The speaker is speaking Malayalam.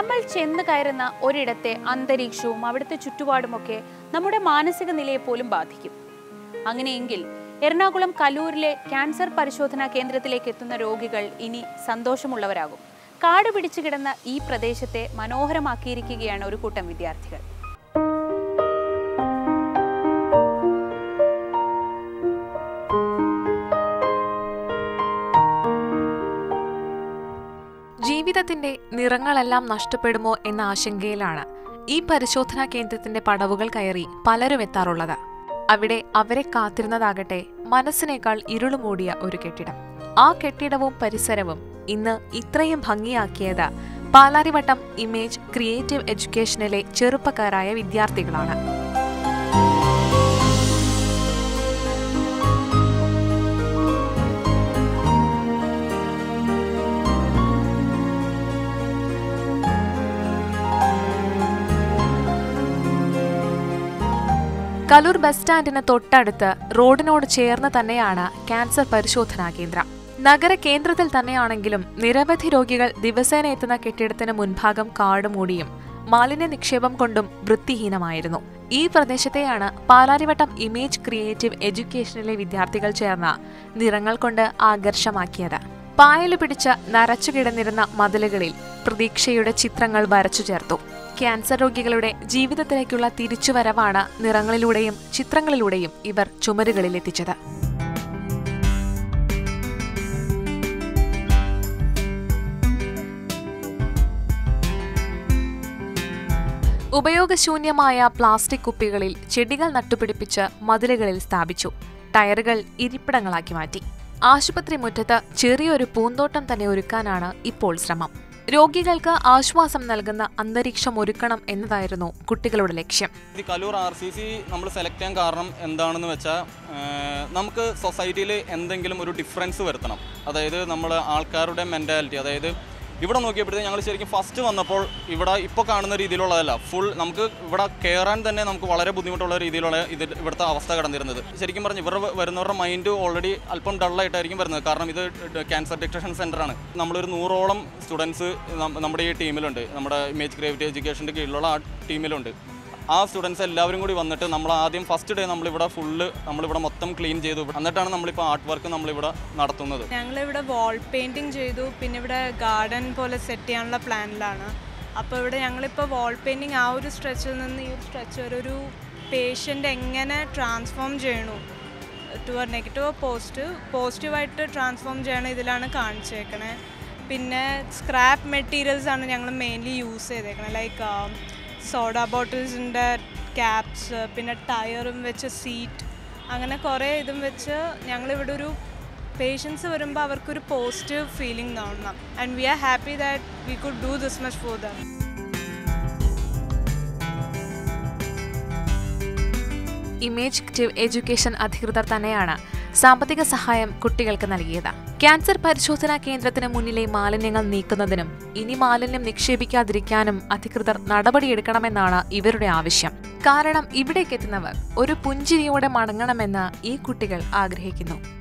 നമ്മൾ ചെന്ന് കയറുന്ന ഒരിടത്തെ അന്തരീക്ഷവും അവിടുത്തെ ചുറ്റുപാടുമൊക്കെ നമ്മുടെ മാനസിക നിലയെ പോലും ബാധിക്കും. അങ്ങനെയെങ്കിൽ എറണാകുളം കലൂരിലെ ക്യാൻസർ പരിശോധനാ കേന്ദ്രത്തിലേക്ക് എത്തുന്ന രോഗികൾ ഇനി സന്തോഷമുള്ളവരാകും. കാട് പിടിച്ചു കിടന്ന ഈ പ്രദേശത്തെ മനോഹരമാക്കിയിരിക്കുകയാണ് ഒരു കൂട്ടം വിദ്യാർത്ഥികൾ. ജീവിതത്തിന്റെ നിറങ്ങളെല്ലാം നഷ്ടപ്പെടുമോ എന്ന ആശങ്കയിലാണ് ഈ പരിശോധനാ കേന്ദ്രത്തിന്റെ പടവുകൾ കയറി പലരും എത്താറുള്ളത്. അവിടെ അവരെ കാത്തിരുന്നതാകട്ടെ മനസ്സിനേക്കാൾ ഇരുളുമൂടിയ ഒരു കെട്ടിടം. ആ കെട്ടിടവും പരിസരവും ഇന്ന് ഇത്രയും ഭംഗിയാക്കിയത് പാലാരിവട്ടം ഇമേജ് ക്രിയേറ്റീവ് എഡ്യൂക്കേഷനിലെ ചെറുപ്പക്കാരായ വിദ്യാർത്ഥികളാണ്. കലൂർ ബസ് സ്റ്റാൻഡിന് തൊട്ടടുത്ത് റോഡിനോട് ചേർന്ന് തന്നെയാണ് ക്യാൻസർ പരിശോധനാ കേന്ദ്രം. നഗര കേന്ദ്രത്തിൽ തന്നെയാണെങ്കിലും നിരവധി രോഗികൾ ദിവസേന എത്തുന്ന കെട്ടിടത്തിന് മുൻഭാഗം കാട് മൂടിയും മാലിന്യ നിക്ഷേപം കൊണ്ടും വൃത്തിഹീനമായിരുന്നു. ഈ പ്രദേശത്തെയാണ് പാലാരിവട്ടം ഇമേജ് ക്രിയേറ്റീവ് എഡ്യൂക്കേഷനിലെ വിദ്യാർത്ഥികൾ ചേർന്ന നിറങ്ങൾ കൊണ്ട് ആകർഷമാക്കിയത്. പായൽ പിടിച്ച് നരച്ചു കിടന്നിരുന്ന മതിലുകളിൽ പ്രതീക്ഷയുടെ ചിത്രങ്ങൾ വരച്ചു ചേർത്തു ക്യാൻസർ രോഗികളുടെ ജീവിതത്തിലേക്കുള്ള തിരിച്ചുവരവാണ് നിറങ്ങളിലൂടെയും ചിത്രങ്ങളിലൂടെയും ഇവർ ചുമരുകളിൽ എത്തിച്ചത് ഉപയോഗശൂന്യമായ പ്ലാസ്റ്റിക് കുപ്പികളിൽ ചെടികൾ നട്ടുപിടിപ്പിച്ച് മതിലുകളിൽ സ്ഥാപിച്ചു. ടയറുകൾ ഇരിപ്പിടങ്ങളാക്കി മാറ്റി. ആശുപത്രി മുറ്റത്ത് ചെറിയൊരു പൂന്തോട്ടം തന്നെ ഒരുക്കാനാണ് ഇപ്പോൾ ശ്രമം. രോഗികൾക്ക് ആശ്വാസം നൽകുന്ന അന്തരീക്ഷം ഒരുക്കണം എന്നതായിരുന്നു കുട്ടികളുടെ ലക്ഷ്യം. കലൂർ ആർ സി സി നമ്മൾ സെലക്ട് ചെയ്യാൻ കാരണം എന്താണെന്ന് വെച്ചാൽ നമുക്ക് സൊസൈറ്റിയിൽ എന്തെങ്കിലും ഒരു ഡിഫറൻസ് വരുത്തണം. അതായത് നമ്മൾ ആൾക്കാരുടെ മെന്റാലിറ്റി അതായത് ഇവിടെ നോക്കിയപ്പോഴത്തേക്ക് ഞങ്ങൾ ശരിക്കും ഫസ്റ്റ് വന്നപ്പോൾ ഇവിടെ ഇപ്പോൾ കാണുന്ന രീതിയിലുള്ളതല്ല. ഫുൾ നമുക്ക് ഇവിടെ കയറാൻ തന്നെ നമുക്ക് വളരെ ബുദ്ധിമുട്ടുള്ള രീതിയിലുള്ള ഇത് ഇവിടുത്തെ അവസ്ഥ കടന്നിരുന്നത്. ശരിക്കും പറഞ്ഞു ഇവരുടെ വരുന്നവരുടെ മൈൻഡ് ഓൾറെഡി അല്പം ഡള്ളായിട്ടായിരിക്കും വരുന്നത്. കാരണം ഇത് ക്യാൻസർ ഡിറ്റക്ഷൻ സെന്ററാണ് നമ്മളൊരു നൂറോളം സ്റ്റുഡൻസ് നമ്മുടെ ഈ ടീമിലുണ്ട് നമ്മുടെ ഇമേജ് ക്രിയേറ്റീവ് എഡ്യൂക്കേഷന്റെ കീഴിലുള്ള ആ ടീമിലുണ്ട് ആ സ്റ്റുഡൻസ് എല്ലാവരും കൂടി വന്നിട്ട് നമ്മൾ ആദ്യം ഫസ്റ്റ് ഡേ നമ്മളിവിടെ ഫുള്ള് നമ്മളിവിടെ മൊത്തം ക്ലീൻ ചെയ്തു. എന്നിട്ടാണ് നമ്മളിപ്പോൾ ആർട്ട് വർക്ക് നമ്മളിവിടെ നടത്തുന്നത്. ഞങ്ങളിവിടെ വാൾ പെയിന്റിങ് ചെയ്തു. പിന്നെ ഇവിടെ ഗാർഡൻ പോലെ സെറ്റ് ചെയ്യാനുള്ള പ്ലാനിലാണ് അപ്പോൾ ഇവിടെ ഞങ്ങളിപ്പോൾ വാൾ പെയിന്റിങ് ആ ഒരു സ്ട്രെച്ചിൽ നിന്ന് ഈ ഒരു സ്ട്രെച്ച് വരെ ഒരു പേഷ്യന്റ് എങ്ങനെ ട്രാൻസ്ഫോം ചെയ്യണു? ടു ആർ നെഗറ്റീവ് പോസ്റ്റ് പോസിറ്റീവായിട്ട് ട്രാൻസ്ഫോം ചെയ്യണം ഇതിലാണ് കാണിച്ചേക്കണേ. പിന്നെ സ്ക്രാപ്പ് മെറ്റീരിയൽസാണ് ഞങ്ങൾ മെയിൻലി യൂസ് ചെയ്തേക്കണത് ലൈക്ക് സോഡ ബോട്ടിൽസിന്റെ ക്യാപ്സ് പിന്നെ ടയറും വെച്ച് സീറ്റ് അങ്ങനെ കുറേ ഇതും വെച്ച് ഞങ്ങളിവിടെ ഒരു പേഷ്യൻസ് വരുമ്പോൾ അവർക്കൊരു പോസിറ്റീവ് ഫീലിംഗ് തോന്നണം. And we are happy that we could do this much for them image education അധികൃതർ തന്നെയാണ്. സാമ്പത്തിക സഹായം കുട്ടികൾക്ക് നൽകിയത് ക്യാൻസർ പരിശോധനാ കേന്ദ്രത്തിന് മുന്നിലെ മാലിന്യങ്ങൾ നീക്കുന്നതിനും ഇനി മാലിന്യം നിക്ഷേപിക്കാതിരിക്കാനും അധികൃതർ നടപടിയെടുക്കണമെന്നാണ് ഇവരുടെ ആവശ്യം. കാരണം ഇവിടേക്കെത്തുന്നവർ ഒരു പുഞ്ചിരിയോടെ മടങ്ങണമെന്ന് ഈ കുട്ടികൾ ആഗ്രഹിക്കുന്നു.